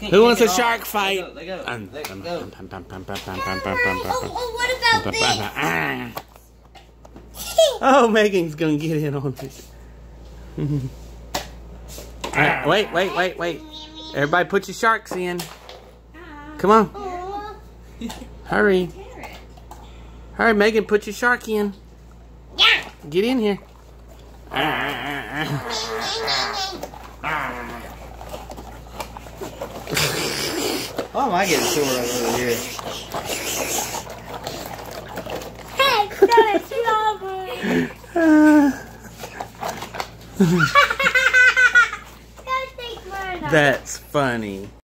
can't Who wants it a off. shark fight? Let go. Let. Um, Let um, um, Oh, oh, oh, what about this? Ah. Oh, Megan's gonna get in on this. All right, wait, wait, wait, wait. Everybody put your sharks in. Come on, Oh, hurry. Hurry, Megan, put your shark in. yeah. Get in here. Why am I getting sore over here? Hey, no, it's over. Don't take mine off. That's funny.